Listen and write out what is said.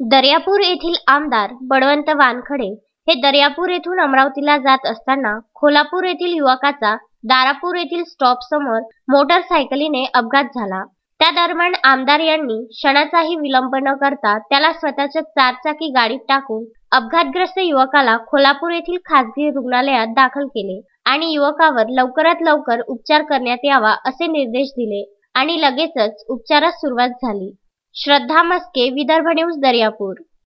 दर्यापूर येथील आमदार बळवंत वानखडे हे दर्यापूर येथून अमरावतीला जात असताना खोलापूर येथील युवकाचा दारापूर येथील स्टॉप समोर मोटरसायकलीने अपघात झाला. त्या दरम्यान आमदार यांनी क्षणाचाही विलंब न करता त्याला स्वतःच्या चारचाकी गाडीत टाकून अपघातग्रस्त युवकाला खोलापूर येथील खासगी रुग्णालयात दाखल केले आणि युवकावर लवकरात लवकर उपचार करण्यात यावा असे निर्देश दिले. आणि लगेचच उपचारास सुरुवात झाली. श्रद्धा मस्के विदर्भ न्यूज दर्यापूर.